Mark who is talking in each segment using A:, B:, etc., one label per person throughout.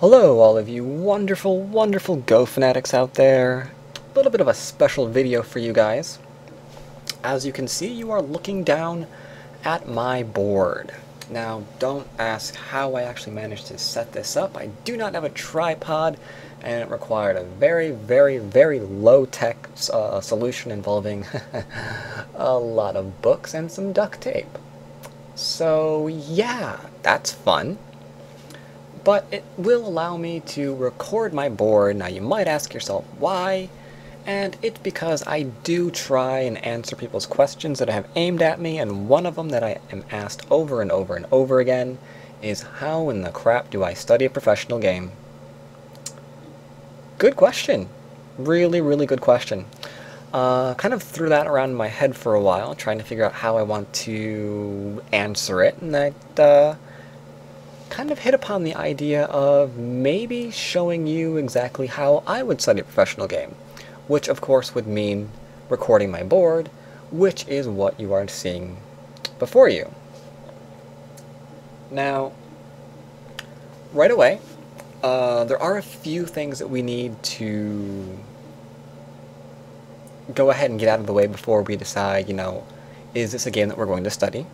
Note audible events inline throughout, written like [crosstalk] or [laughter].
A: Hello, all of you wonderful, wonderful Go fanatics out there. A little bit of a special video for you guys. As you can see, you are looking down at my board. Now, don't ask how I actually managed to set this up. I do not have a tripod, and it required a very, very, very low-tech uh, solution involving [laughs] a lot of books and some duct tape. So, yeah, that's fun but it will allow me to record my board. Now you might ask yourself why, and it's because I do try and answer people's questions that have aimed at me, and one of them that I am asked over and over and over again is how in the crap do I study a professional game? Good question. Really, really good question. Uh, kind of threw that around in my head for a while, trying to figure out how I want to answer it, and that uh, kind of hit upon the idea of maybe showing you exactly how I would study a professional game, which of course would mean recording my board, which is what you are seeing before you. Now, right away, uh, there are a few things that we need to go ahead and get out of the way before we decide, you know, is this a game that we're going to study?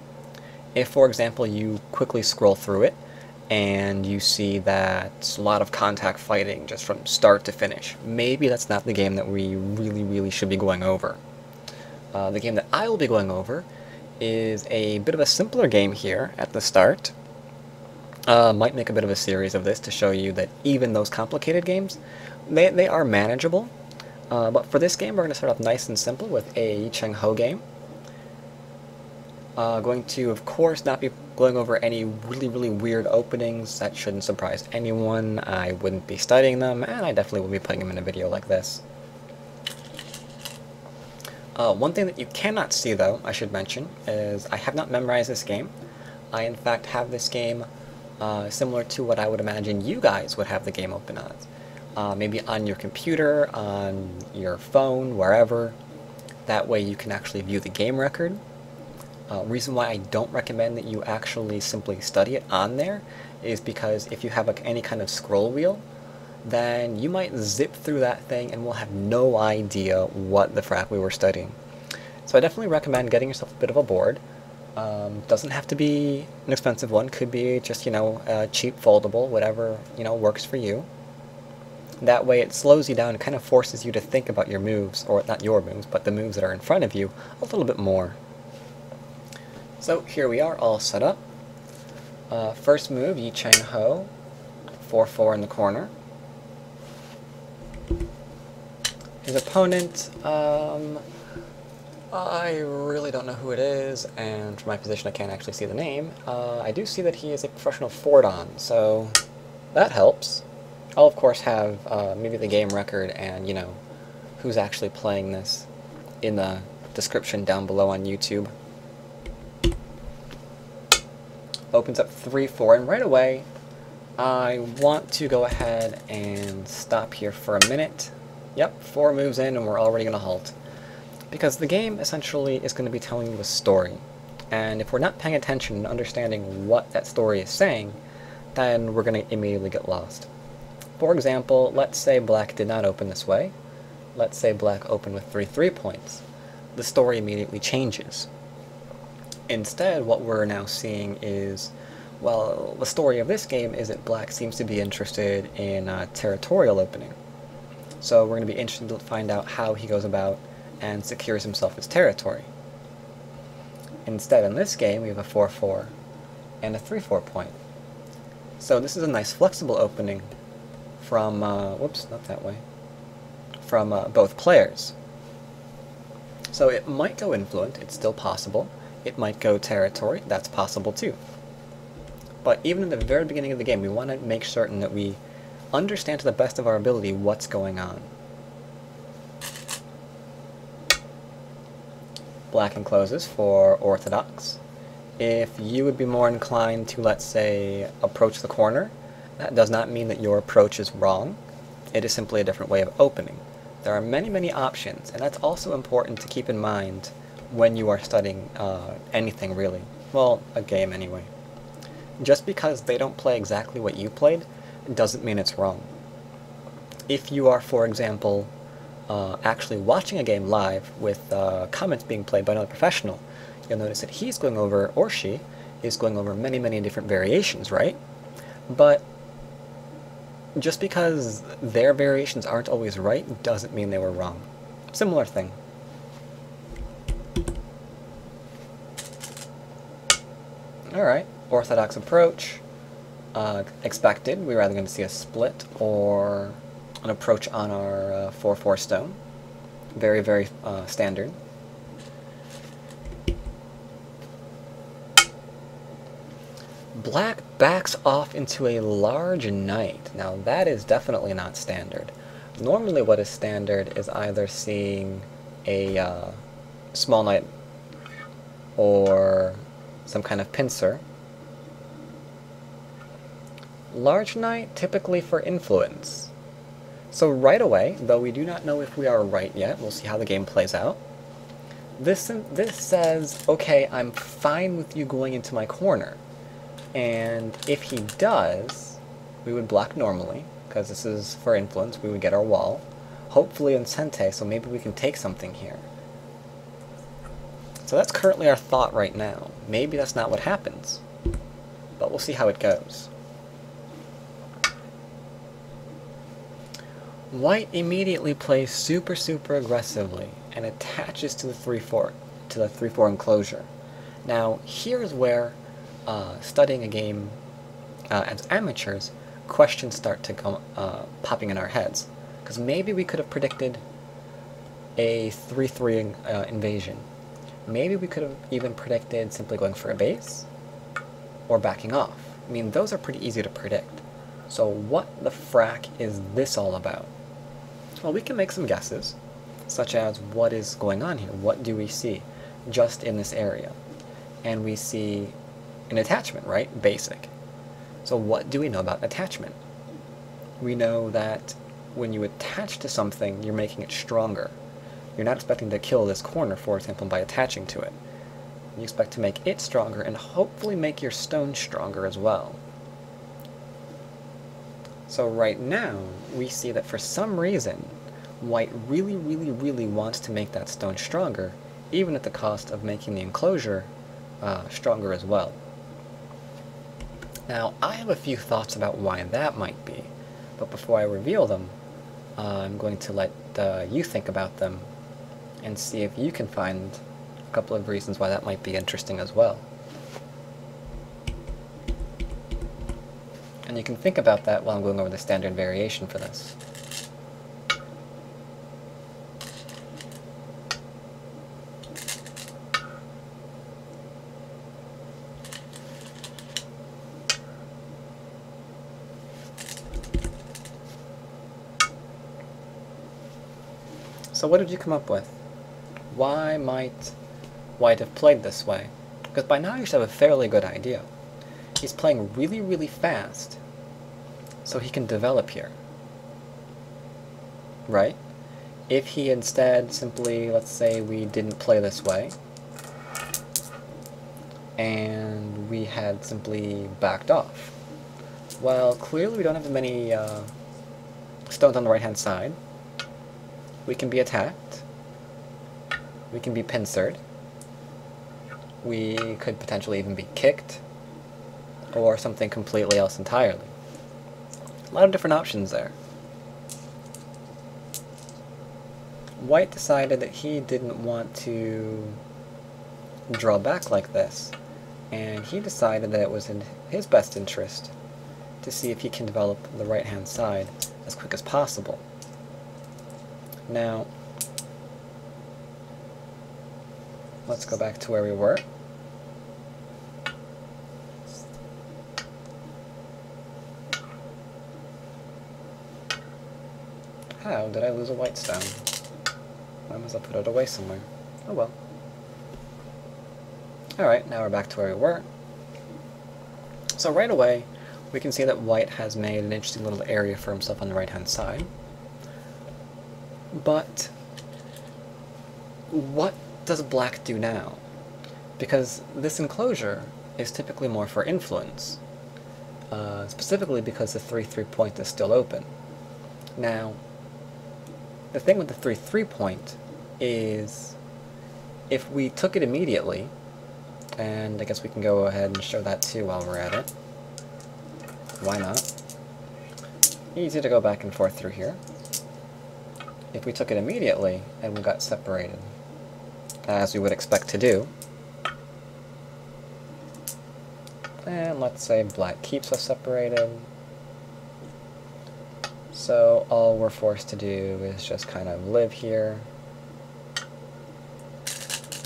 A: If, for example, you quickly scroll through it, and you see that a lot of contact fighting just from start to finish. Maybe that's not the game that we really, really should be going over. Uh, the game that I will be going over is a bit of a simpler game here at the start. Uh, might make a bit of a series of this to show you that even those complicated games, they, they are manageable. Uh, but for this game, we're going to start off nice and simple with a Changho game. Uh, going to, of course, not be going over any really, really weird openings. That shouldn't surprise anyone. I wouldn't be studying them, and I definitely will be putting them in a video like this. Uh, one thing that you cannot see, though, I should mention, is I have not memorized this game. I, in fact, have this game uh, similar to what I would imagine you guys would have the game open on. Uh, maybe on your computer, on your phone, wherever. That way you can actually view the game record. Uh, reason why I don't recommend that you actually simply study it on there is because if you have like any kind of scroll wheel, then you might zip through that thing and will have no idea what the frack we were studying. So I definitely recommend getting yourself a bit of a board. Um, doesn't have to be an expensive one, could be just, you know, a cheap foldable, whatever, you know, works for you. That way it slows you down and kind of forces you to think about your moves, or not your moves, but the moves that are in front of you, a little bit more. So here we are, all set up. Uh, first move, Yi Cheng Ho, 4-4 in the corner. His opponent, um, I really don't know who it is, and from my position I can't actually see the name. Uh, I do see that he is a professional 4-dan, so that helps. I'll of course have uh, maybe the game record and, you know, who's actually playing this in the description down below on YouTube opens up 3-4, and right away, I want to go ahead and stop here for a minute. Yep, four moves in and we're already going to halt. Because the game essentially is going to be telling you a story. And if we're not paying attention and understanding what that story is saying, then we're going to immediately get lost. For example, let's say black did not open this way. Let's say black opened with three three points. The story immediately changes. Instead, what we're now seeing is, well, the story of this game is that Black seems to be interested in uh, territorial opening. So we're going to be interested to find out how he goes about and secures himself his territory. Instead, in this game, we have a 4-4 and a 3-4 point. So this is a nice flexible opening from, uh, whoops, not that way, from uh, both players. So it might go influent, it's still possible, it might go territory, that's possible too. But even in the very beginning of the game, we want to make certain that we understand to the best of our ability what's going on. Black encloses for orthodox. If you would be more inclined to, let's say, approach the corner, that does not mean that your approach is wrong. It is simply a different way of opening. There are many, many options, and that's also important to keep in mind when you are studying uh, anything really. Well, a game anyway. Just because they don't play exactly what you played doesn't mean it's wrong. If you are, for example, uh, actually watching a game live with uh, comments being played by another professional, you'll notice that he's going over, or she, is going over many, many different variations, right? But just because their variations aren't always right doesn't mean they were wrong. Similar thing. Alright, orthodox approach. Uh, expected, we're either going to see a split or an approach on our 4-4 uh, stone. Very, very uh, standard. Black backs off into a large knight. Now that is definitely not standard. Normally what is standard is either seeing a uh, small knight or some kind of pincer. Large knight typically for influence. So right away, though we do not know if we are right yet, we'll see how the game plays out, this, this says, okay, I'm fine with you going into my corner. And if he does, we would block normally, because this is for influence, we would get our wall. Hopefully in Sente, so maybe we can take something here. So that's currently our thought right now. Maybe that's not what happens, but we'll see how it goes. White immediately plays super super aggressively and attaches to the 3-4 to the 3-4 enclosure. Now here's where uh, studying a game uh, as amateurs, questions start to come uh, popping in our heads. Because maybe we could have predicted a 3-3 uh, invasion. Maybe we could have even predicted simply going for a base or backing off. I mean, those are pretty easy to predict. So what the frack is this all about? Well, we can make some guesses, such as what is going on here? What do we see just in this area? And we see an attachment, right? Basic. So what do we know about attachment? We know that when you attach to something, you're making it stronger. You're not expecting to kill this corner, for example, by attaching to it. You expect to make it stronger and hopefully make your stone stronger as well. So right now, we see that for some reason, white really, really, really wants to make that stone stronger, even at the cost of making the enclosure uh, stronger as well. Now, I have a few thoughts about why that might be, but before I reveal them, uh, I'm going to let uh, you think about them and see if you can find a couple of reasons why that might be interesting as well. And you can think about that while I'm going over the standard variation for this. So what did you come up with? Why might White have played this way? Because by now you should have a fairly good idea. He's playing really, really fast, so he can develop here. Right? If he instead simply, let's say we didn't play this way, and we had simply backed off. Well, clearly we don't have many uh, stones on the right-hand side, we can be attacked. We can be pincered. We could potentially even be kicked. Or something completely else entirely. A lot of different options there. White decided that he didn't want to draw back like this, and he decided that it was in his best interest to see if he can develop the right-hand side as quick as possible. Now, let's go back to where we were. How did I lose a white stone? Why must I put it away somewhere? Oh well. Alright, now we're back to where we were. So right away, we can see that white has made an interesting little area for himself on the right-hand side. But what does black do now? Because this enclosure is typically more for influence. uh, specifically because the 3-3 point is still open. Now, the thing with the 3-3 point is if we took it immediately, and I guess we can go ahead and show that too while we're at it. Why not? Easy to go back and forth through here. If we took it immediately and we got separated, as we would expect to do, and let's say black keeps us separated, so all we're forced to do is just kind of live here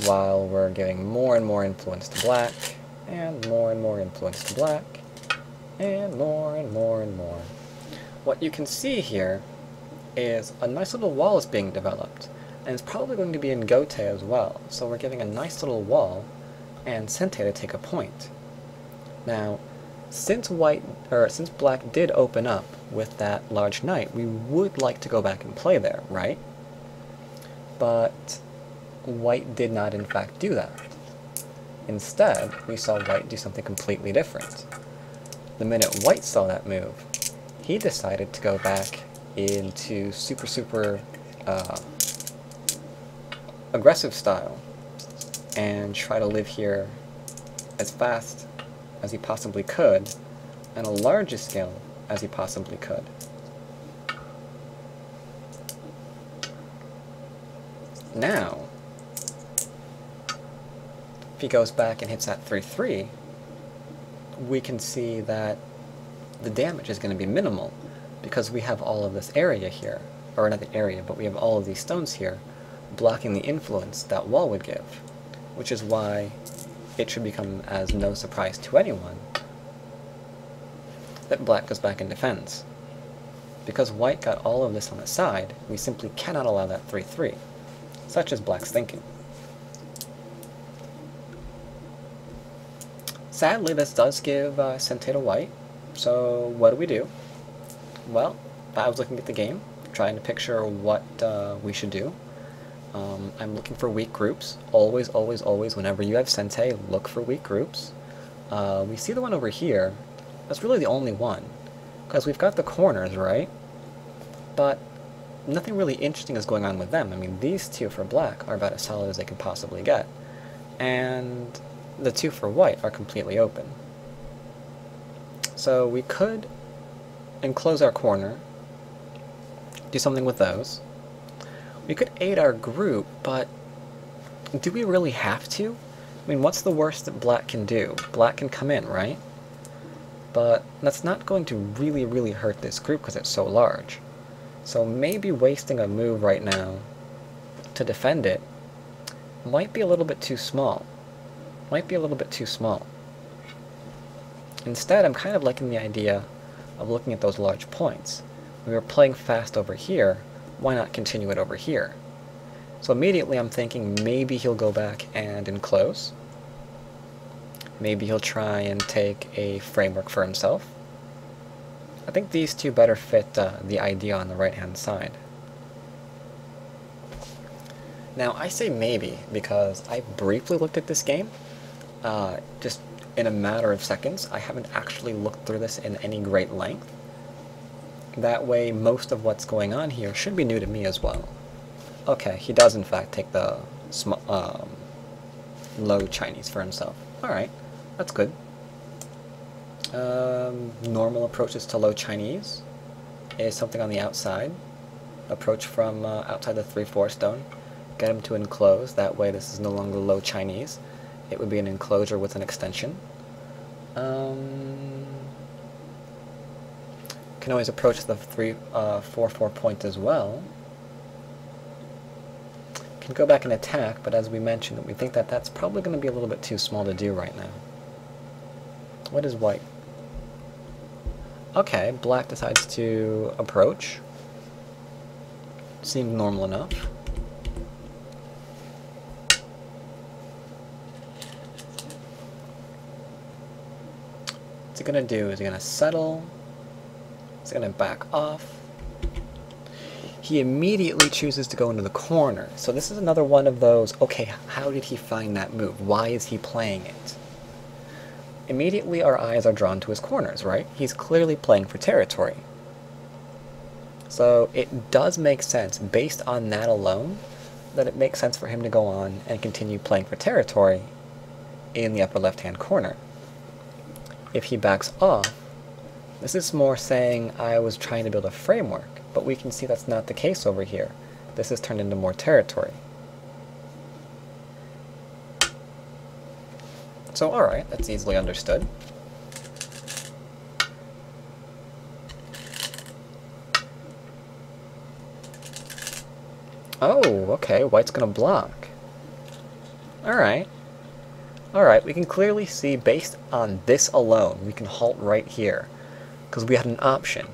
A: while we're giving more and more influence to black, and more and more influence to black, and more and more and more. What you can see here is a nice little wall is being developed, and it's probably going to be in Gote as well, so we're giving a nice little wall, and Sente to take a point. Now, since white, or since black did open up with that large knight, we would like to go back and play there, right? But white did not in fact do that. Instead, we saw white do something completely different. The minute white saw that move, he decided to go back into super, super uh, aggressive style and try to live here as fast as he possibly could on a larger scale as he possibly could. Now, if he goes back and hits that 3-3, we can see that the damage is going to be minimal because we have all of this area here, or not the area, but we have all of these stones here blocking the influence that wall would give, which is why it should become as no surprise to anyone that black goes back and defends. Because white got all of this on the side, we simply cannot allow that 3-3. Such is black's thinking. Sadly, this does give uh, Sente to white, so what do we do? Well, I was looking at the game, trying to picture what uh, we should do. Um, I'm looking for weak groups. Always, always, always, whenever you have Sente, look for weak groups. Uh, we see the one over here. That's really the only one. Because we've got the corners, right? But nothing really interesting is going on with them. I mean, these two for black are about as solid as they can possibly get. And the two for white are completely open. So we could enclose our corner, do something with those. We could aid our group, but do we really have to? I mean, what's the worst that black can do? Black can come in, right? But that's not going to really, really hurt this group because it's so large. So maybe wasting a move right now to defend it might be a little bit too small. Might be a little bit too small. Instead, I'm kind of liking the idea of looking at those large points. We were playing fast over here, why not continue it over here? So immediately I'm thinking maybe he'll go back and enclose. Maybe he'll try and take a framework for himself. I think these two better fit uh, the idea on the right-hand side. Now, I say maybe because I briefly looked at this game, uh, just in a matter of seconds. I haven't actually looked through this in any great length. That way, most of what's going on here should be new to me as well. Okay, he does in fact take the um, low Chinese for himself. Alright, that's good. Um, normal approaches to low Chinese is something on the outside. Approach from uh, outside the 3-4 stone. Get him to enclose, that way this is no longer low Chinese. It would be an enclosure with an extension. Um, can always approach the 3, uh, 4, 4 point as well. Can go back and attack, but as we mentioned, we think that that's probably going to be a little bit too small to do right now. What is white? Okay, black decides to approach. Seems normal enough. What's he gonna do? Is he gonna settle? He's gonna back off. He immediately chooses to go into the corner. So this is another one of those, okay, how did he find that move? Why is he playing it? immediately our eyes are drawn to his corners, right? He's clearly playing for territory. So it does make sense, based on that alone, that it makes sense for him to go on and continue playing for territory in the upper left-hand corner. If he backs off, this is more saying I was trying to build a framework, but we can see that's not the case over here. This has turned into more territory. So alright, that's easily understood. Oh, okay, white's gonna block. Alright. Alright, we can clearly see, based on this alone, we can halt right here. Because we had an option.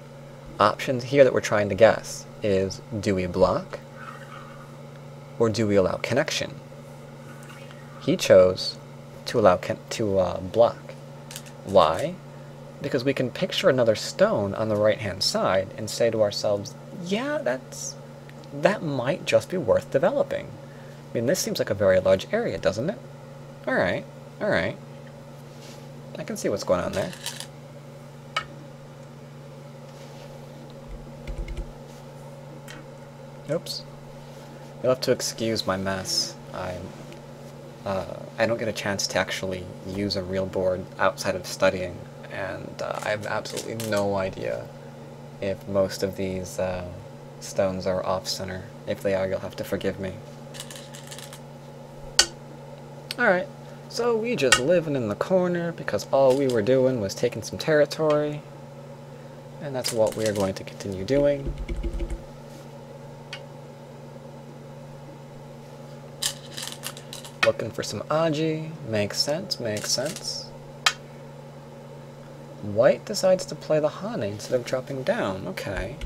A: Options here that we're trying to guess is, do we block? Or do we allow connection? He chose to allow to uh, block. Why? Because we can picture another stone on the right-hand side and say to ourselves, yeah, that's that might just be worth developing. I mean, this seems like a very large area, doesn't it? Alright, alright. I can see what's going on there. Oops. You'll have to excuse my mess. I, uh, I don't get a chance to actually use a real board outside of studying, and uh, I have absolutely no idea if most of these uh, stones are off-center. If they are, you'll have to forgive me. Alright, so we just living in the corner because all we were doing was taking some territory. And that's what we are going to continue doing. Looking for some Aji. Makes sense, makes sense. White decides to play the Hane instead of dropping down. Okay.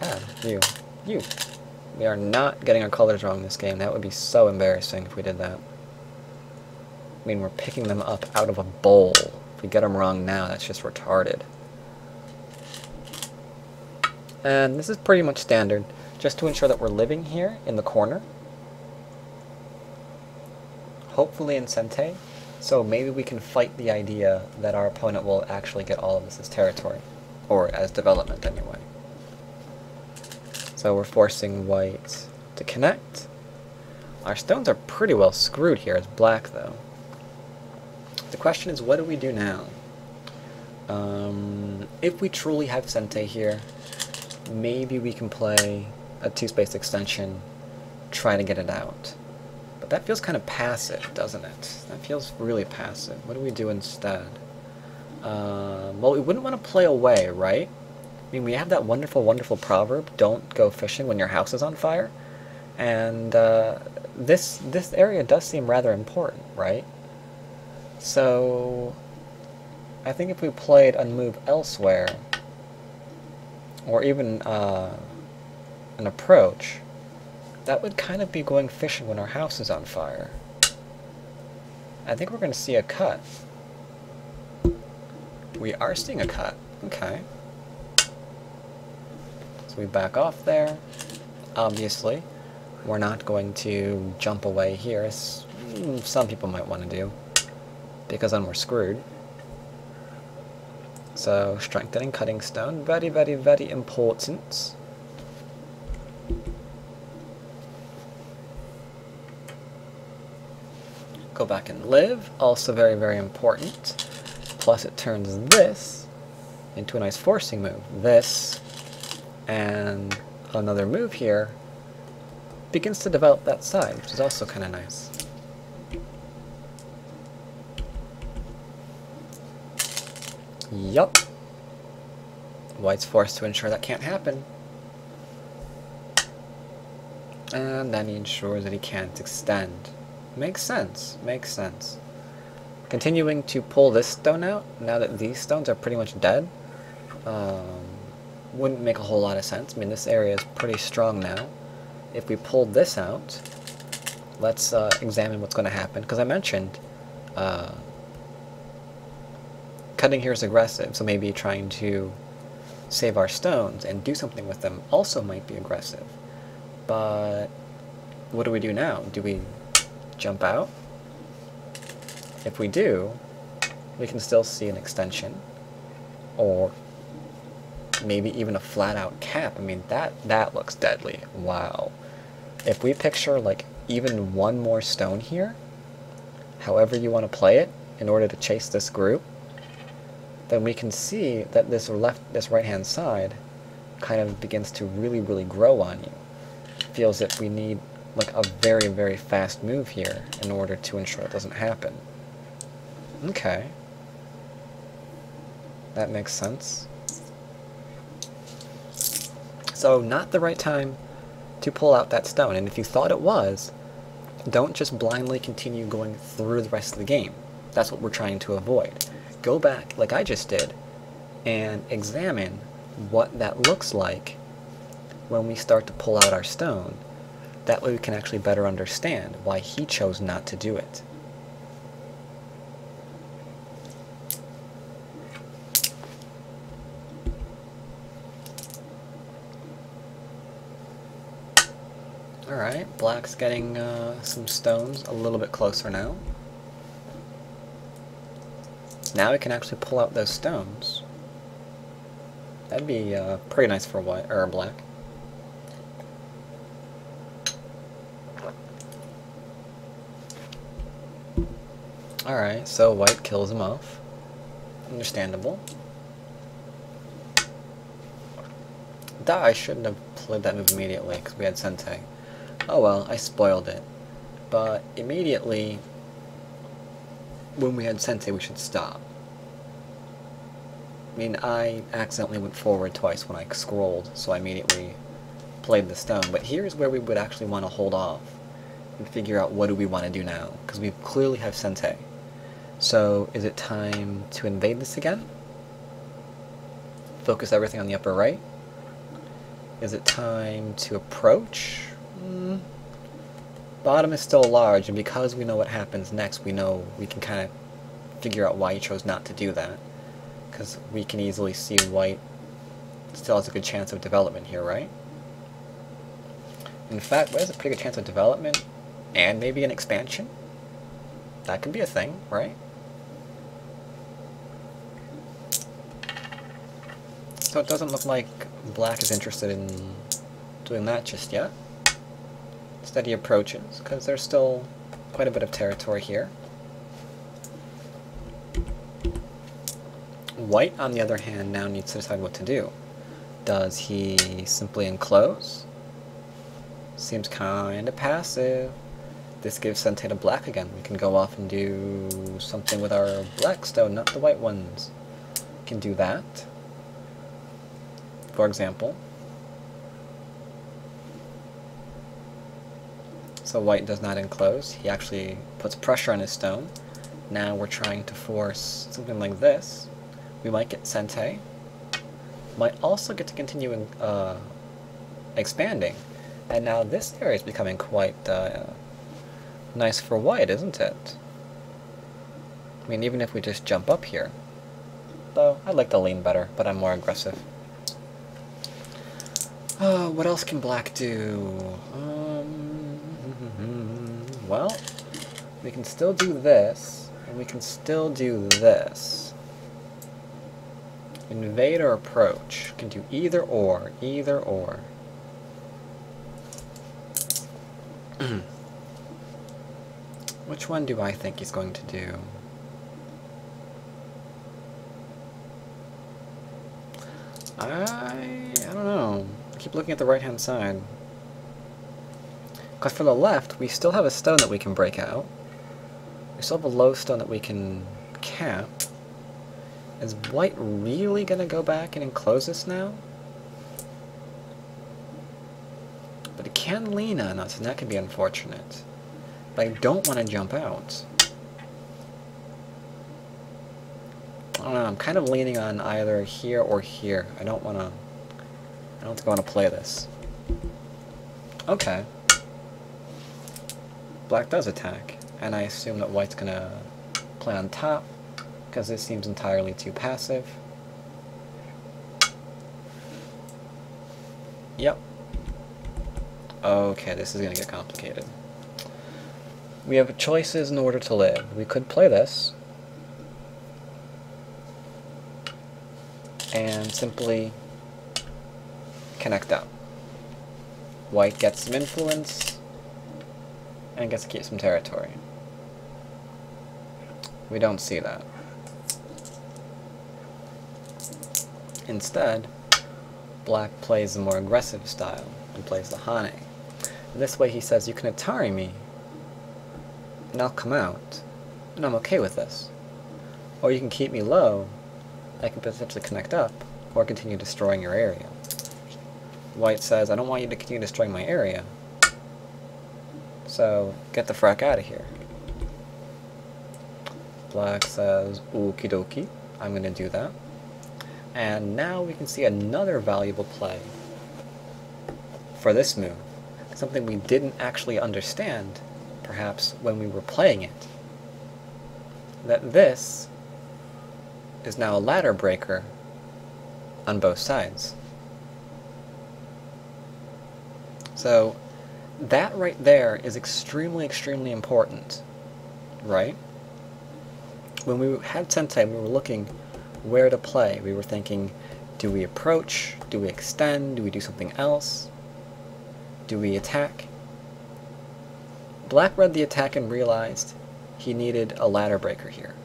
A: Ah, you. You. We are not getting our colors wrong this game. That would be so embarrassing if we did that. I mean, we're picking them up out of a bowl. If we get them wrong now, that's just retarded. And this is pretty much standard, just to ensure that we're living here in the corner. Hopefully in Sente. So maybe we can fight the idea that our opponent will actually get all of this as territory. Or as development, anyway. So we're forcing white to connect. Our stones are pretty well screwed here as black, though. The question is, what do we do now? Um, if we truly have Sente here, maybe we can play a two-space extension, try to get it out. But that feels kind of passive, doesn't it? That feels really passive. What do we do instead? Uh, well, we wouldn't want to play away, right? I mean, we have that wonderful, wonderful proverb, don't go fishing when your house is on fire. And uh, this, this area does seem rather important, right? So, I think if we played a move elsewhere, or even uh, an approach, that would kind of be going fishing when our house is on fire. I think we're going to see a cut. We are seeing a cut. Okay. So we back off there. Obviously, we're not going to jump away here, as some people might want to do, because then we're screwed. So, strengthening cutting stone, very, very, very important. Go back and live, also very, very important. Plus it turns this into a nice forcing move. This and another move here begins to develop that side, which is also kind of nice. Yup. White's forced to ensure that can't happen. And then he ensures that he can't extend. Makes sense. Makes sense. Continuing to pull this stone out, now that these stones are pretty much dead, um, wouldn't make a whole lot of sense. I mean, this area is pretty strong now. If we pulled this out, let's uh, examine what's going to happen. Because I mentioned uh, cutting here is aggressive, so maybe trying to save our stones and do something with them also might be aggressive. But what do we do now? Do we jump out? If we do, we can still see an extension, or maybe even a flat-out cap. I mean, that, that looks deadly. Wow. If we picture, like, even one more stone here, however you want to play it, in order to chase this group, then we can see that this left, this right-hand side kind of begins to really, really grow on you. Feels that we need like a very, very fast move here in order to ensure it doesn't happen. Okay. That makes sense. So not the right time to pull out that stone, and if you thought it was, don't just blindly continue going through the rest of the game. That's what we're trying to avoid. Go back, like I just did, and examine what that looks like when we start to pull out our stone. That way we can actually better understand why he chose not to do it. Alright, black's getting uh, some stones a little bit closer now. Now we can actually pull out those stones. That'd be uh, pretty nice for white or black. Alright, so white kills him off. Understandable. Duh, I shouldn't have played that move immediately, because we had Sente. Oh well, I spoiled it. But immediately, when we had Sente, we should stop. I mean, I accidentally went forward twice when I scrolled, so I immediately played the stone. But here's where we would actually want to hold off and figure out what do we want to do now, because we clearly have Sente. So, is it time to invade this again? Focus everything on the upper right? Is it time to approach? Mm. Bottom is still large, and because we know what happens next, we know we can kind of figure out why he chose not to do that. Because we can easily see white still has a good chance of development here, right? In fact, there's a pretty good chance of development and maybe an expansion. That could be a thing, right? So it doesn't look like black is interested in doing that just yet. Steady approaches, because there's still quite a bit of territory here. White, on the other hand, now needs to decide what to do. Does he simply enclose? Seems kinda passive. This gives Sente to black again. We can go off and do something with our black stone, not the white ones. We can do that. For example. So white does not enclose. He actually puts pressure on his stone. Now we're trying to force something like this. We might get Sente. Might also get to continue uh, expanding. And now this area is becoming quite uh, nice for white, isn't it? I mean, even if we just jump up here. Though, I like the lean better, but I'm more aggressive. Uh, what else can black do? Um, well, we can still do this, and we can still do this. Invade or approach. Can do either or, either or. [clears throat] Which one do I think he's going to do? I... I don't know. Keep looking at the right-hand side. Because for the left, we still have a stone that we can break out. We still have a low stone that we can cap. Is white really going to go back and enclose this now? But it can lean on us, and that could be unfortunate. But I don't want to jump out. I don't know, I'm kind of leaning on either here or here. I don't want to... I don't think I want to play this. Okay. Black does attack, and I assume that white's going to play on top, because this seems entirely too passive. Yep. Okay, this is going to get complicated. we have choices in order to live. We could play this and simply connect up. White gets some influence and gets to keep some territory. We don't see that. Instead, black plays the more aggressive style and plays the Hane. This way he says, you can Atari me, and I'll come out, and I'm okay with this. Or you can keep me low, I can potentially connect up, or continue destroying your area. White says, I don't want you to continue destroying my area, so get the frack out of here. Black says, okie dokie, I'm going to do that. And now we can see another valuable play for this move. Something we didn't actually understand, perhaps, when we were playing it. That this is now a ladder breaker on both sides. So that right there is extremely, extremely important, right? When we had Sente, we were looking where to play. We were thinking, do we approach? Do we extend? Do we do something else? Do we attack? Black read the attack and realized he needed a ladder breaker here.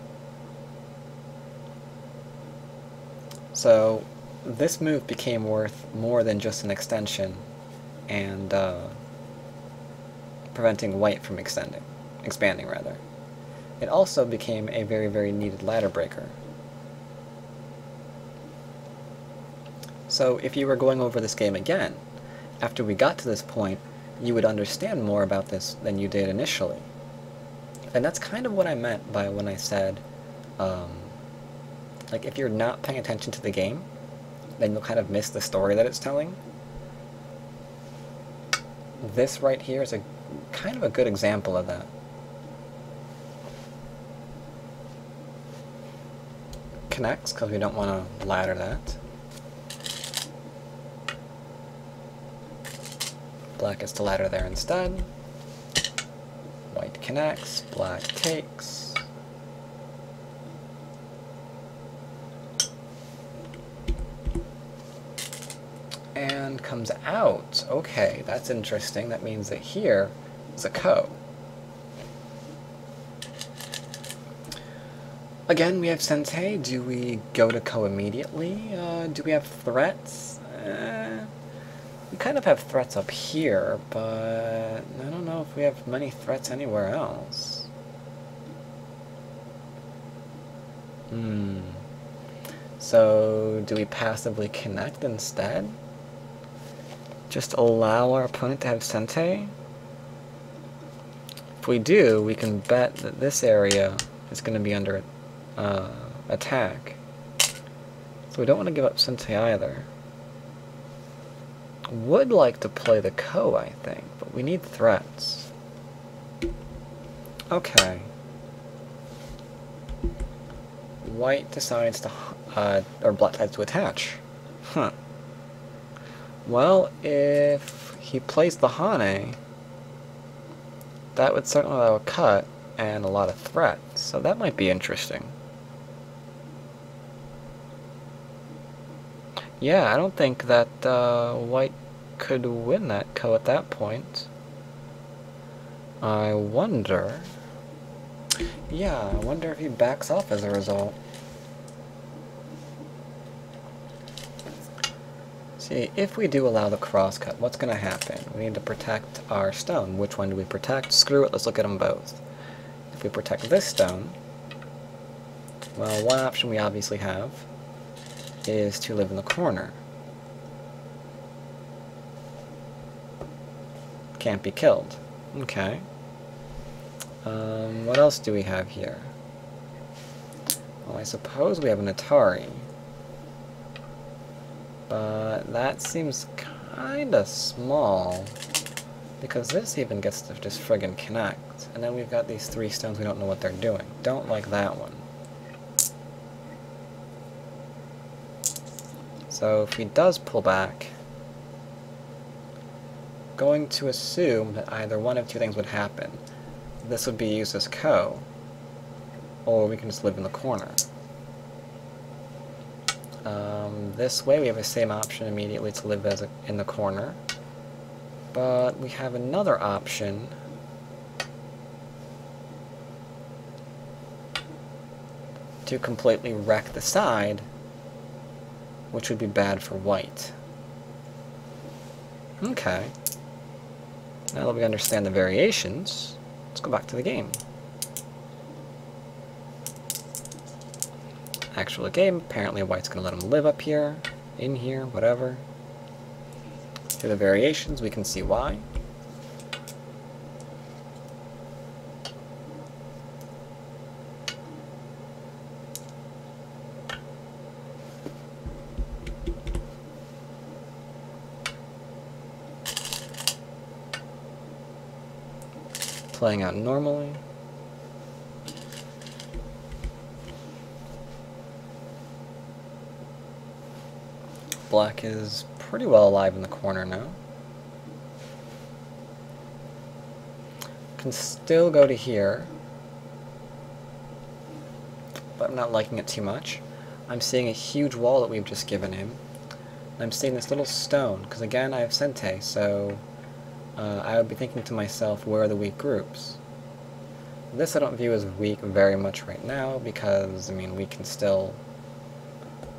A: So this move became worth more than just an extension and uh, preventing white from extending, expanding rather. It also became a very, very needed ladder breaker. So if you were going over this game again, after we got to this point, you would understand more about this than you did initially. And that's kind of what I meant by when I said, um, like, if you're not paying attention to the game, then you'll kind of miss the story that it's telling. This right here is a kind of a good example of that. Connects, because we don't want to ladder that. Black gets the ladder there instead. White connects, black takes. And comes out. Okay, that's interesting. That means that here is a ko. Again, we have Sente. Do we go to ko immediately? Uh, do we have threats? Uh, we kind of have threats up here, but I don't know if we have many threats anywhere else. Hmm. So, do we passively connect instead? Just allow our opponent to have Sente? If we do, we can bet that this area is going to be under uh, attack. So we don't want to give up Sente either would like to play the Ko, I think, but we need threats. Okay. White decides to, uh, or black decides to attach. Huh. Well, if he plays the Hane, that would certainly allow a cut and a lot of threats, so that might be interesting. Yeah, I don't think that uh, White could win that ko at that point. I wonder... Yeah, I wonder if he backs off as a result. See, if we do allow the crosscut, what's going to happen? We need to protect our stone. Which one do we protect? Screw it, let's look at them both. If we protect this stone, well, one option we obviously have is to live in the corner. Can't be killed. Okay. Um, what else do we have here? Well, I suppose we have an Atari. But that seems kinda small. Because this even gets to just friggin' connect. And then we've got these three stones we don't know what they're doing. Don't like that one. So if he does pull back, going to assume that either one of two things would happen. this would be used as ko. Or we can just live in the corner. Um, this way we have the same option immediately to live as a, in the corner. But we have another option to completely wreck the side, which would be bad for white. Okay. Now that we understand the variations, let's go back to the game. Actual game, apparently white's going to let him live up here, in here, whatever. Through the variations, we can see why. playing out normally. Black is pretty well alive in the corner now. Can still go to here. But I'm not liking it too much. I'm seeing a huge wall that we've just given him. I'm seeing this little stone, because again I have Sente, so uh, I would be thinking to myself, where are the weak groups? This I don't view as weak very much right now, because, I mean, we can still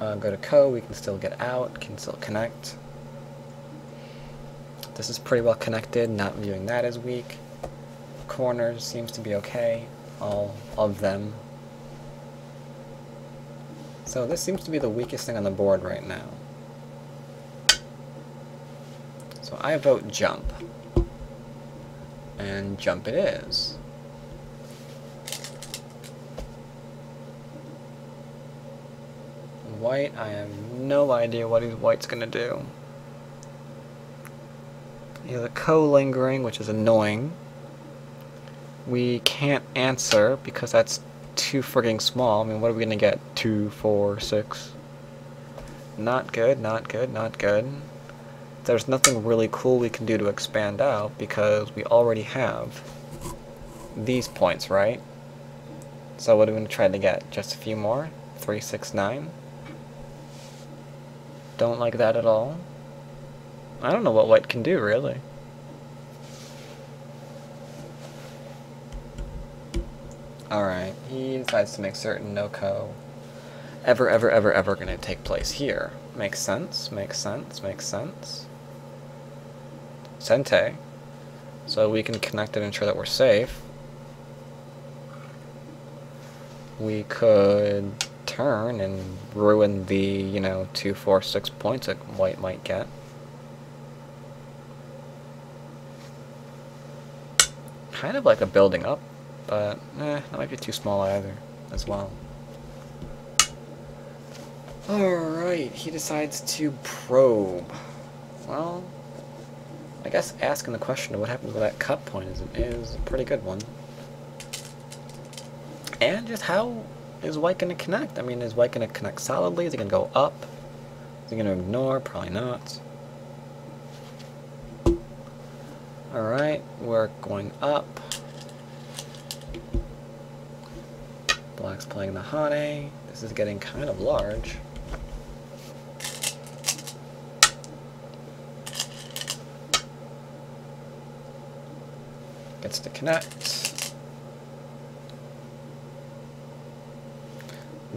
A: uh, go to ko, we can still get out, can still connect. This is pretty well connected, not viewing that as weak. Corners seems to be okay, all of them. So this seems to be the weakest thing on the board right now. So I vote jump and jump it is. White, I have no idea what white's gonna do. He has a ko-lingering, which is annoying. We can't answer because that's too frigging small. I mean, what are we gonna get? Two, four, six? Not good, not good, not good there's nothing really cool we can do to expand out because we already have these points, right? So what are we going to try to get? Just a few more? Three, six, nine? Don't like that at all. I don't know what white can do, really. Alright, he decides to make certain no ko ever, ever, ever, ever going to take place here. Makes sense, makes sense, makes sense. Sente, so we can connect it and ensure that we're safe. We could turn and ruin the, you know, two, four, six points that white might get. Kind of like a building up, but eh, that might be too small either, as well. Alright, he decides to probe. Well, I guess asking the question of what happens with that cut point is, is a pretty good one. And just how is white going to connect? I mean, is white going to connect solidly? Is it going to go up? Is it going to ignore? Probably not. Alright, we're going up. Black's playing the Hane. This is getting kind of large. Gets to connect.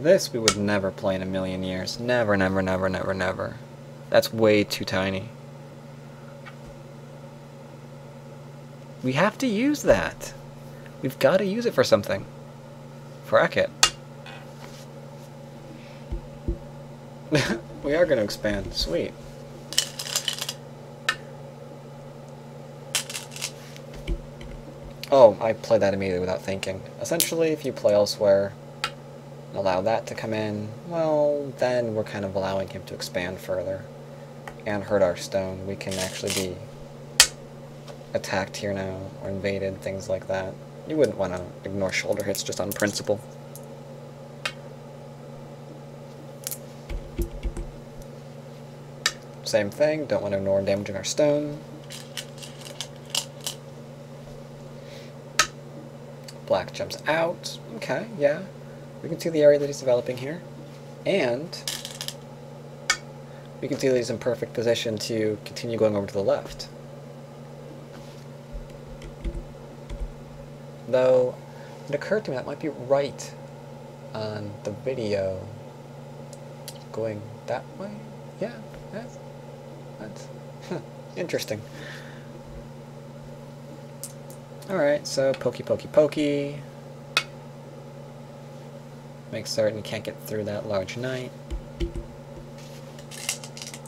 A: This we would never play in a million years. Never, never, never, never, never. That's way too tiny. We have to use that. We've got to use it for something. Frack it. [laughs] we are going to expand. Sweet. Oh, I played that immediately without thinking. Essentially, if you play elsewhere, allow that to come in, well, then we're kind of allowing him to expand further and hurt our stone. We can actually be attacked here now, or invaded, things like that. You wouldn't want to ignore shoulder hits just on principle. Same thing, don't want to ignore damaging our stone. Black jumps out. Okay, yeah. We can see the area that he's developing here. And we can see that he's in perfect position to continue going over to the left. Though, it occurred to me that might be right on the video. Going that way? Yeah, that's, that's [laughs] interesting. Alright, so pokey pokey pokey. Make certain you can't get through that large knight.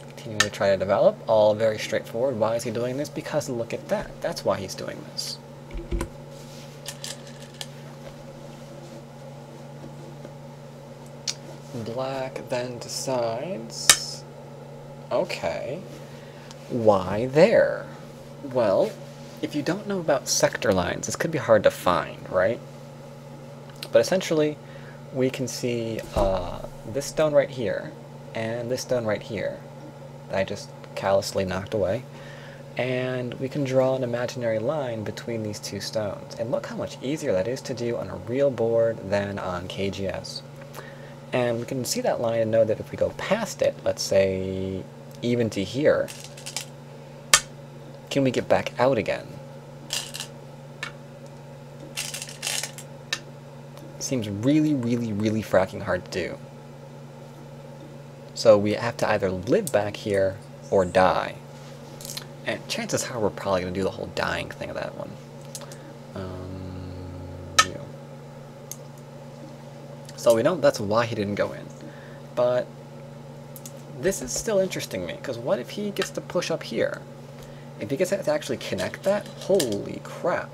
A: Continue to try to develop. All very straightforward. Why is he doing this? Because look at that. That's why he's doing this. Black then decides, okay, why there? Well, if you don't know about sector lines, this could be hard to find, right? But essentially, we can see uh, this stone right here, and this stone right here, that I just callously knocked away. And we can draw an imaginary line between these two stones. And look how much easier that is to do on a real board than on KGS. And we can see that line and know that if we go past it, let's say even to here, can we get back out again? Seems really, really, really fracking hard to do. So we have to either live back here or die. And chances are we're probably going to do the whole dying thing of that one. Um, so we know that's why he didn't go in. But this is still interesting me, because what if he gets to push up here? If he gets to actually connect that, holy crap.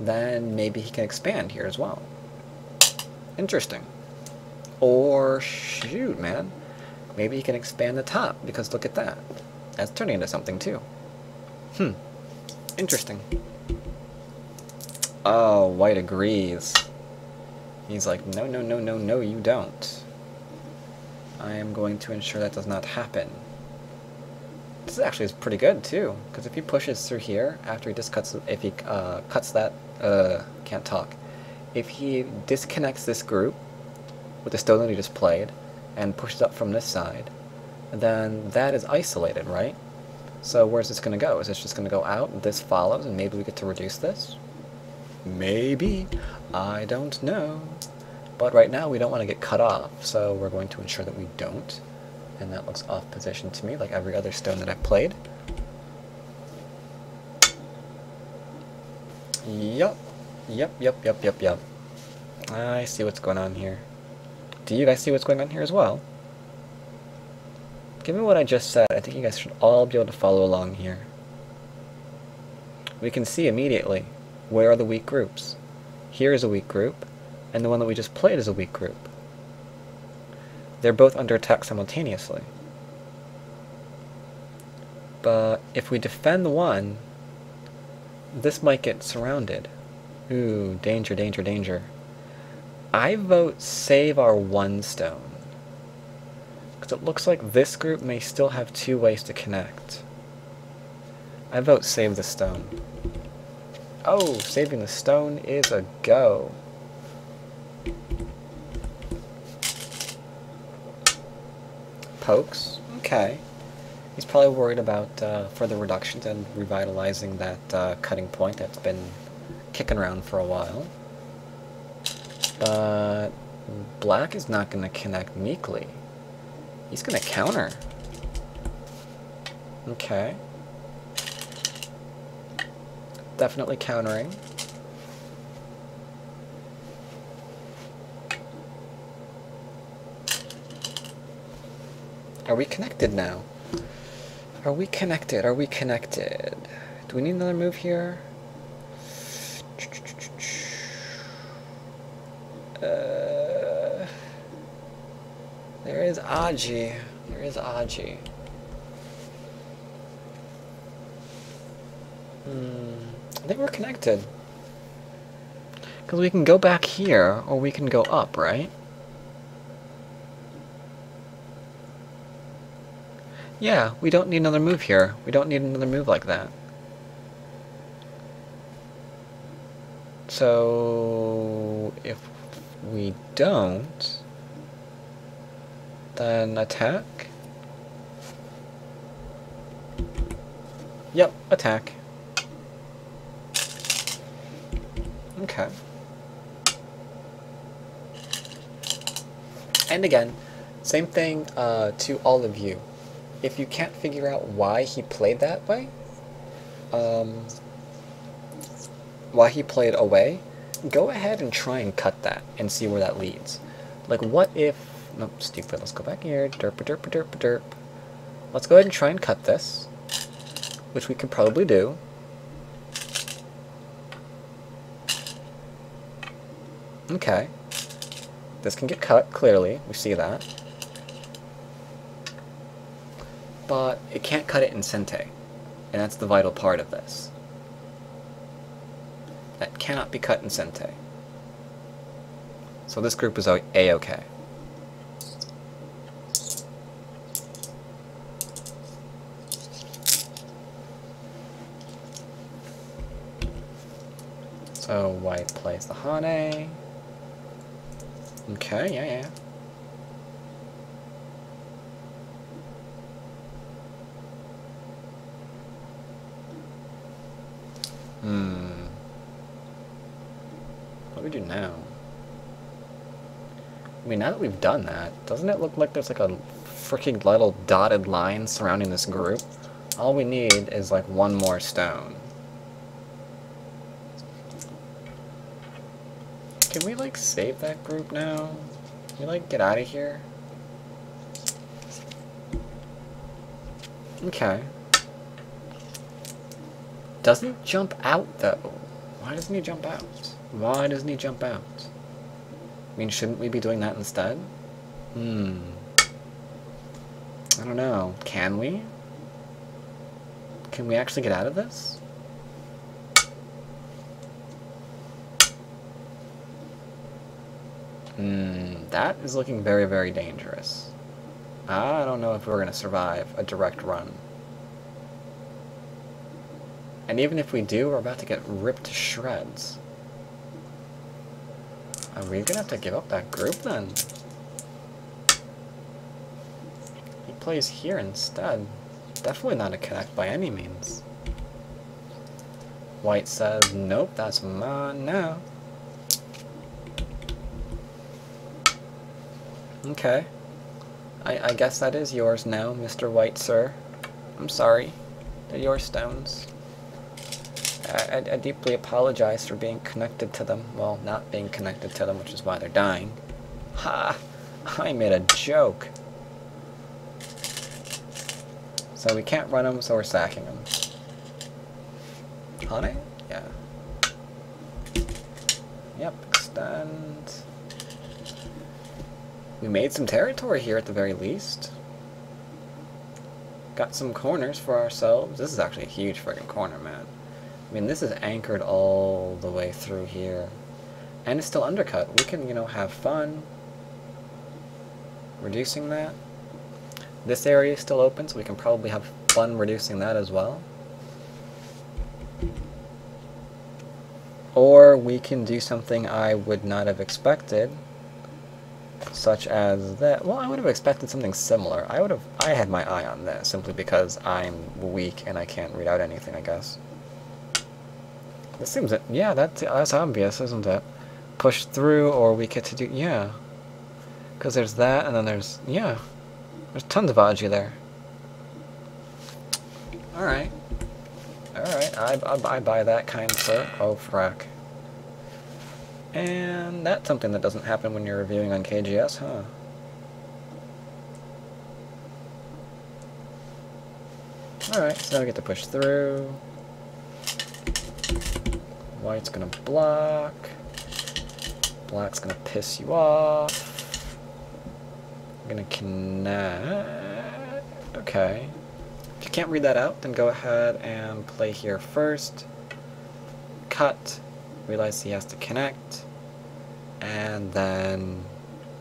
A: Then maybe he can expand here as well. Interesting. Or, shoot, man. Maybe he can expand the top, because look at that. That's turning into something, too. Hmm. Interesting. Oh, White agrees. He's like, no, no, no, no, no, you don't. I am going to ensure that does not happen. This actually is pretty good, too, because if he pushes through here, after he just cuts, if he uh, cuts that, uh, can't talk. If he disconnects this group with the stone that he just played, and pushes up from this side, then that is isolated, right? So where's this going to go? Is this just going to go out, this follows, and maybe we get to reduce this? Maybe. I don't know. But right now we don't want to get cut off, so we're going to ensure that we don't. And that looks off position to me, like every other stone that I've played. Yup. Yep, yep, yep, yep, yep. I see what's going on here. Do you guys see what's going on here as well? Given what I just said, I think you guys should all be able to follow along here. We can see immediately where are the weak groups. Here is a weak group, and the one that we just played is a weak group. They're both under attack simultaneously. But if we defend the one, this might get surrounded. Ooh, danger, danger, danger. I vote save our one stone. Because it looks like this group may still have two ways to connect. I vote save the stone. Oh, saving the stone is a go. Pokes? Okay. He's probably worried about uh, further reductions and revitalizing that uh, cutting point that's been kicking around for a while. But black is not going to connect meekly. He's going to counter. Okay definitely countering. Are we connected now? Are we connected? Are we connected? Do we need another move here? Uh, there is Aji. There is Aji. Hmm. I think we're connected. Because we can go back here, or we can go up, right? Yeah, we don't need another move here. We don't need another move like that. So... if we don't, then attack. Yep, attack. Okay. And again, same thing uh, to all of you. If you can't figure out why he played that way, um, why he played away, go ahead and try and cut that and see where that leads. Like, what if... Nope, stupid. Let's go back here. Derp, a derp, a derp, a derp. Let's go ahead and try and cut this, which we could probably do. Okay. This can get cut, clearly. We see that. But it can't cut it in Sente. And that's the vital part of this. That cannot be cut in Sente. So this group is A-okay. So white plays the Hane. Okay, yeah, yeah. Hmm. What do we do now? I mean, now that we've done that, doesn't it look like there's like a freaking little dotted line surrounding this group? All we need is like one more stone. Can we, like, save that group now? Can we, like, get out of here? Okay. Doesn't jump out, though. Why doesn't he jump out? Why doesn't he jump out? I mean, shouldn't we be doing that instead? Hmm. I don't know. Can we? Can we actually get out of this? Hmm, that is looking very, very dangerous. I don't know if we're going to survive a direct run. And even if we do, we're about to get ripped to shreds. Are we going to have to give up that group then? He plays here instead. Definitely not a connect by any means. White says, nope, that's mine now. Okay. I, I guess that is yours now, Mr. White, sir. I'm sorry. They're your stones. I, I, I, deeply apologize for being connected to them. Well, not being connected to them, which is why they're dying. Ha! I made a joke. So we can't run them, so we're sacking them. Honey? Yeah. Yep, extend. We made some territory here at the very least. Got some corners for ourselves. This is actually a huge friggin' corner, man. I mean, this is anchored all the way through here. And it's still undercut. We can, you know, have fun. Reducing that. This area is still open, so we can probably have fun reducing that as well. Or we can do something I would not have expected such as that. Well, I would have expected something similar. I would have. I had my eye on this simply because I'm weak and I can't read out anything. I guess. This seems it. Yeah, that's that's obvious, isn't it? Push through, or we get to do. Yeah. Because there's that, and then there's yeah. There's tons of Aji there. All right. All right. I, I I buy that kind, sir. Oh frack. And that's something that doesn't happen when you're reviewing on KGS, huh? Alright, so we get to push through. White's gonna block. Black's gonna piss you off. I'm gonna connect. Okay. If you can't read that out, then go ahead and play here first. Cut realize he has to connect, and then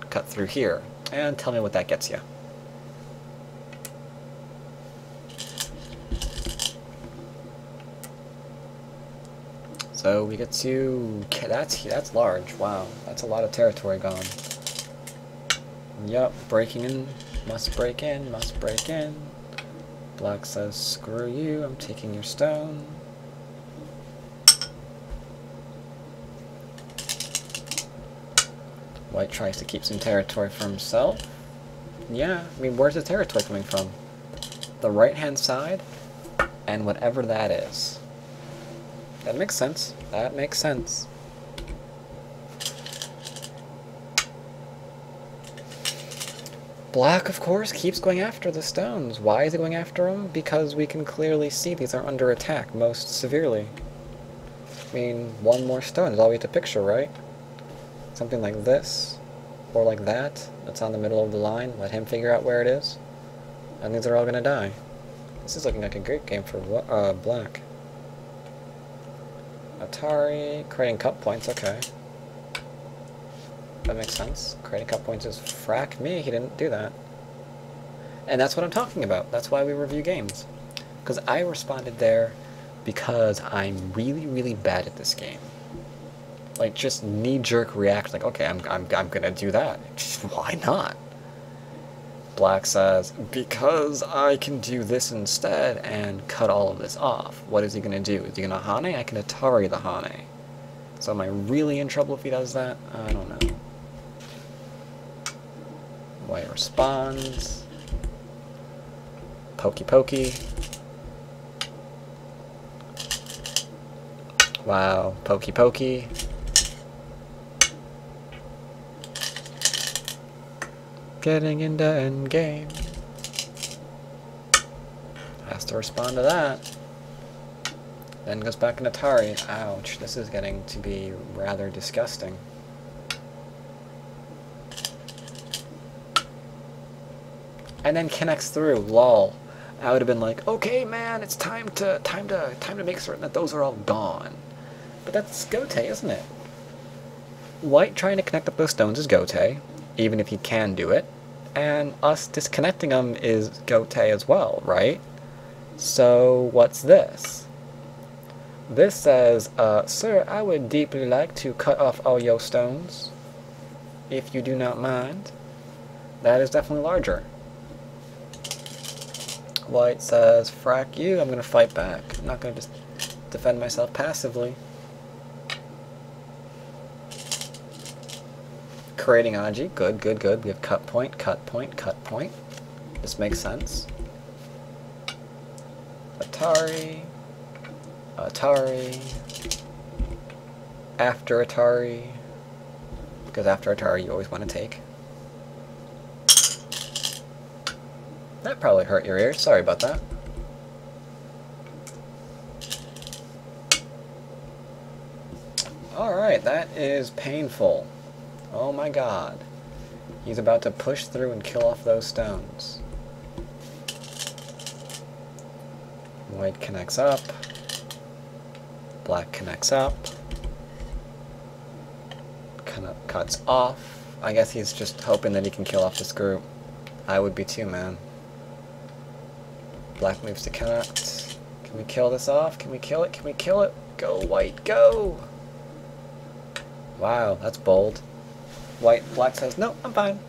A: cut through here. And tell me what that gets you. So we get to... That's, that's large. Wow. That's a lot of territory gone. Yep, breaking in. Must break in, must break in. Black says, screw you, I'm taking your stone. White tries to keep some territory for himself. Yeah, I mean, where's the territory coming from? The right-hand side, and whatever that is. That makes sense. That makes sense. Black, of course, keeps going after the stones. Why is he going after them? Because we can clearly see these are under attack most severely. I mean, one more stone is all we have to picture, right? Something like this, or like that, that's on the middle of the line. Let him figure out where it is. And these are all gonna die. This is looking like a great game for uh, Black. Atari, creating cut points, okay. That makes sense. Creating cut points is frack me, he didn't do that. And that's what I'm talking about. That's why we review games. Because I responded there because I'm really, really bad at this game. Like, just knee-jerk react, like, okay, I'm, I'm, I'm gonna do that. Why not? Black says, because I can do this instead and cut all of this off. What is he gonna do? Is he gonna Hane? I can Atari the Hane. So am I really in trouble if he does that? I don't know. White responds. Pokey pokey. Wow, pokey pokey. Getting into endgame. Has to respond to that. Then goes back in Atari. Ouch, this is getting to be rather disgusting. And then connects through, lol. I would have been like, okay man, it's time to time to time to make certain that those are all gone. But that's Gote, isn't it? White trying to connect up those stones is Gote, even if he can do it. And us disconnecting them is Gote as well, right? So what's this? This says, uh, Sir, I would deeply like to cut off all your stones, if you do not mind. That is definitely larger. White says, frack you, I'm going to fight back. I'm not going to just defend myself passively. Creating Aji, good, good, good. We have cut point, cut point, cut point. This makes sense. Atari, Atari, after Atari, because after Atari you always want to take. That probably hurt your ears, sorry about that. Alright, that is painful. Oh my god. He's about to push through and kill off those stones. White connects up. Black connects up. Kind of Cuts off. I guess he's just hoping that he can kill off this group. I would be too, man. Black moves to connect. Can we kill this off? Can we kill it? Can we kill it? Go, white, go! Wow, that's bold. White, black says, no, I'm fine.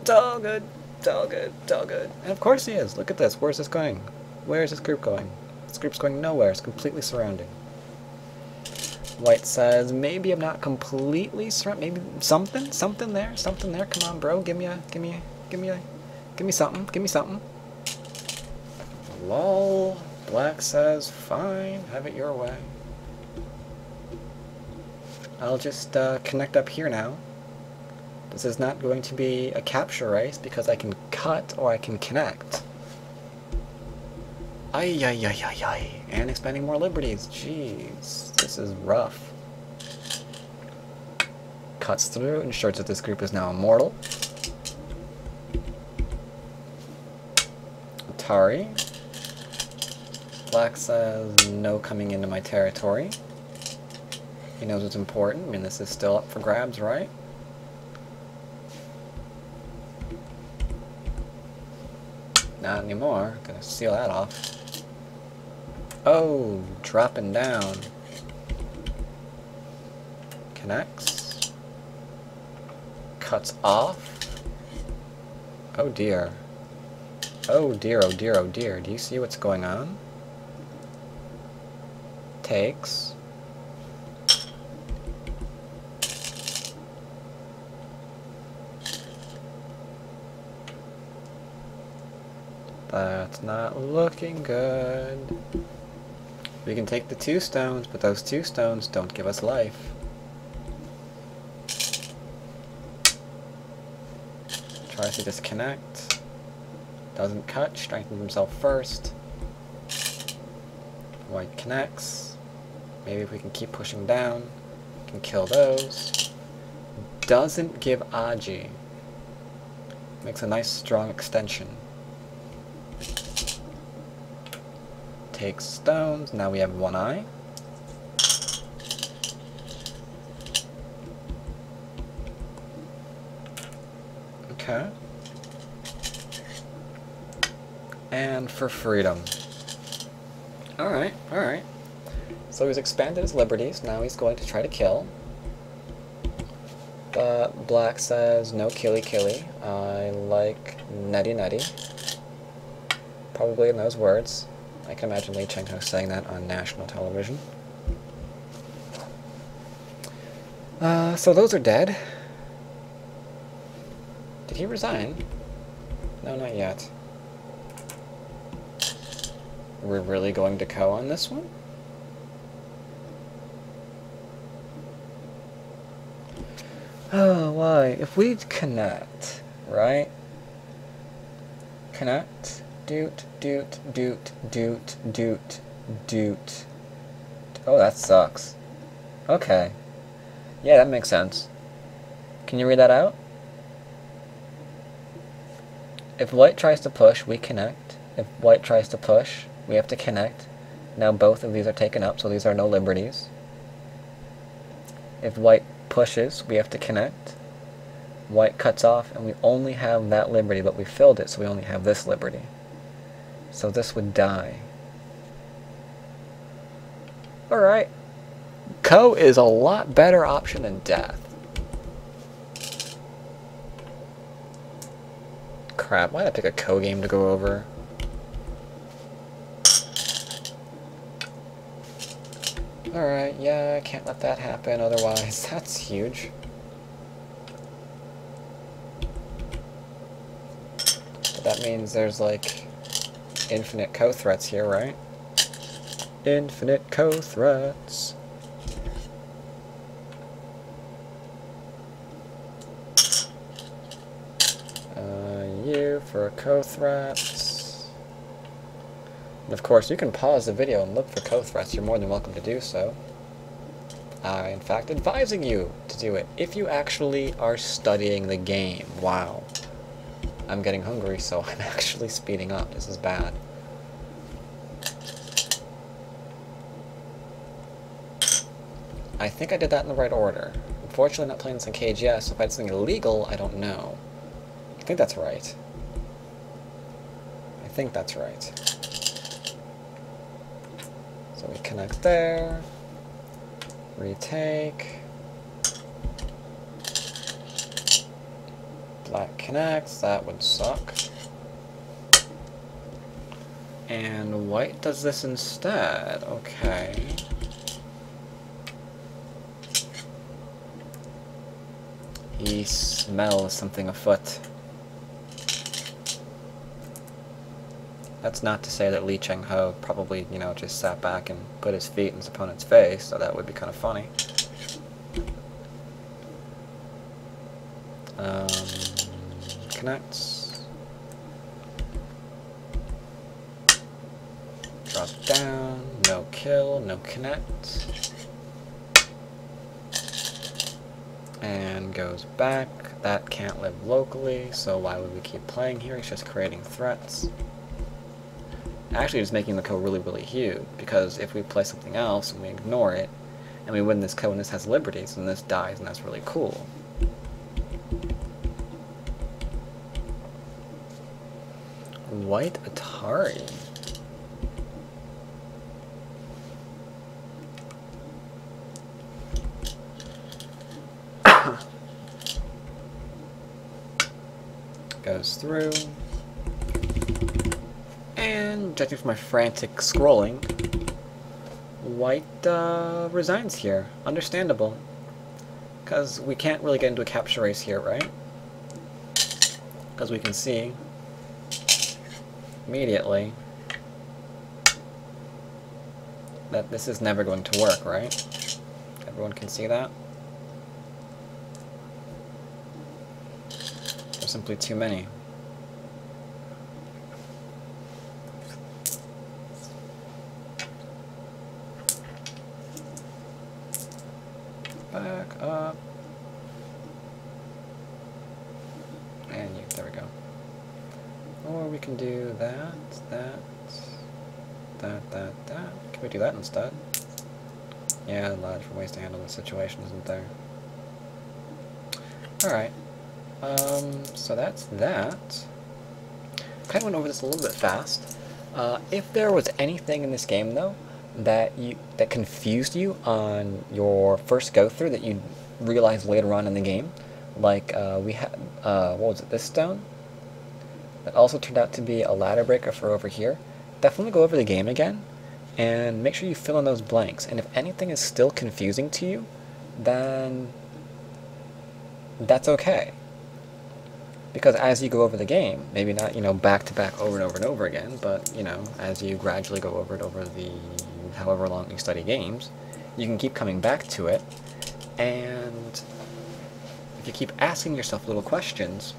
A: It's all good. It's all good. It's all good. And of course he is. Look at this. Where's this going? Where is this group going? This group's going nowhere. It's completely surrounding. White says, maybe I'm not completely surrounded. Maybe something, something there, something there. Come on, bro. Give me a, give me a, give me a, give me something. Give me something. Lol. Black says, fine. Have it your way. I'll just uh, connect up here now. This is not going to be a capture race because I can cut or I can connect. Ay, ay, ay, ay, ay. And expanding more liberties. Jeez. This is rough. Cuts through, ensures that this group is now immortal. Atari. Black says, no coming into my territory. He knows what's important. I mean, this is still up for grabs, right? Not anymore. Gonna seal that off. Oh, dropping down. Connects. Cuts off. Oh dear. Oh dear, oh dear, oh dear. Do you see what's going on? Takes. That's looking good. We can take the two stones, but those two stones don't give us life. Tries to disconnect. Doesn't cut, strengthens himself first. White connects. Maybe if we can keep pushing down, can kill those. Doesn't give Aji. Makes a nice strong extension. Takes stones, now we have one eye. Okay. And for freedom. Alright, alright. So he's expanded his liberties, now he's going to try to kill. But Black says, no killy killy. I like nutty nutty. Probably in those words. I can imagine Lee Changho saying that on national television. Uh, so those are dead. Did he resign? No, not yet. We're really going to ko on this one? Oh, why? If we connect, right? Connect, doot, doot, doot, doot, doot, doot. Oh, that sucks. Okay. Yeah, that makes sense. Can you read that out? If white tries to push, we connect. If white tries to push, we have to connect. Now both of these are taken up, so these are no liberties. If white pushes, we have to connect. White cuts off, and we only have that liberty, but we filled it, so we only have this liberty. So this would die. Alright. Ko is a lot better option than death. Crap, why did I pick a Ko game to go over? Alright, yeah, I can't let that happen, otherwise [laughs] that's huge. But that means there's like infinite ko-threats here, right? Infinite ko-threats. Uh, you for ko-threats. And of course, you can pause the video and look for ko-threats. You're more than welcome to do so. I, in fact, advising you to do it if you actually are studying the game. Wow. I'm getting hungry, so I'm [laughs] actually speeding up. This is bad. I think I did that in the right order. Unfortunately, not playing this in KGS, so if I did something illegal, I don't know. I think that's right. I think that's right. So we connect there. Retake. Black connects, that would suck. And white does this instead, okay. He smells something afoot. That's not to say that Lee Changho probably, you know, just sat back and put his feet in his opponent's face, so that would be kind of funny. Um, connects. Drop down, no kill, no connect. And goes back. That can't live locally, so why would we keep playing here? He's just creating threats. Actually, it's making the ko really, really huge, because if we play something else and we ignore it, and we win this ko and this has liberties, and this dies, and that's really cool. white Atari. [coughs] Goes through. And judging from my frantic scrolling, White uh, resigns here. Understandable. Because we can't really get into a capture race here, right? Because we can see immediately that this is never going to work, right? Everyone can see that? There's simply too many. Back up. And you, there we go. Or we can do that, that, that, that, that. Can we do that instead? Yeah, a lot of different ways to handle the situation, isn't there? Alright. Um, so that's that. Kind of went over this a little bit fast. Uh, if there was anything in this game, though, that you that confused you on your first go through that you realized later on in the game, like uh, we had, uh, what was it, this stone? That also turned out to be a ladder breaker for over here. Definitely go over the game again and make sure you fill in those blanks. And if anything is still confusing to you, then that's okay. Because as you go over the game, maybe not, you know, back to back over and over and over again, but, you know, as you gradually go over it over the however long you study games, you can keep coming back to it, and if you keep asking yourself little questions,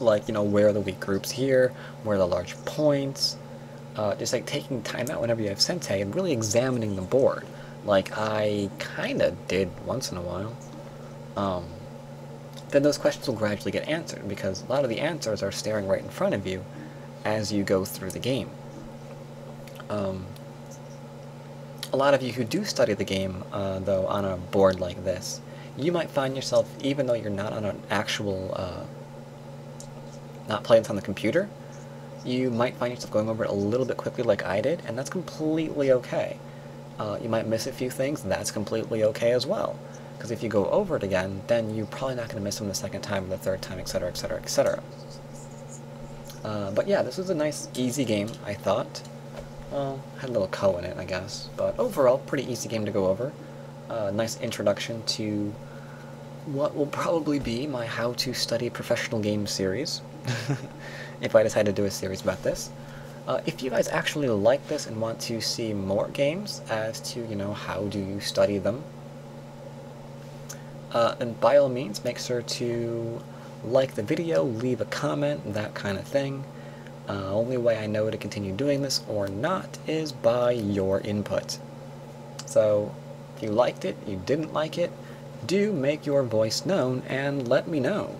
A: like, you know, where are the weak groups here, where are the large points, uh, just like taking time out whenever you have Sente and really examining the board, like I kind of did once in a while, um, then those questions will gradually get answered, because a lot of the answers are staring right in front of you as you go through the game. Um, a lot of you who do study the game, uh, though, on a board like this, you might find yourself, even though you're not on an actual, uh, not playing this on the computer, you might find yourself going over it a little bit quickly like I did, and that's completely okay. Uh, you might miss a few things, that's completely okay as well. Because if you go over it again, then you're probably not going to miss them the second time the third time, etc., etc., etc. But yeah, this was a nice, easy game, I thought. Well, had a little ko in it, I guess. But overall, pretty easy game to go over. Uh, nice introduction to what will probably be my How to Study Professional Games series, [laughs] if I decide to do a series about this. Uh, if you guys actually like this and want to see more games as to, you know, how do you study them, uh, then by all means, make sure to like the video, leave a comment, that kind of thing. Uh, only way I know to continue doing this or not is by your input. So, if you liked it, you didn't like it, do make your voice known and let me know.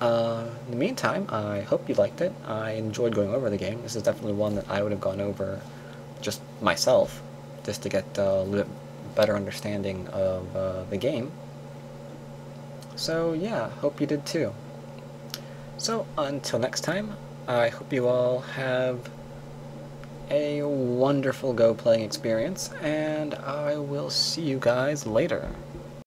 A: Uh, in the meantime, I hope you liked it. I enjoyed going over the game. This is definitely one that I would have gone over just myself, just to get a little bit better understanding of uh, the game. So yeah, hope you did too. So until next time, I hope you all have a wonderful Go playing experience, and I will see you guys later.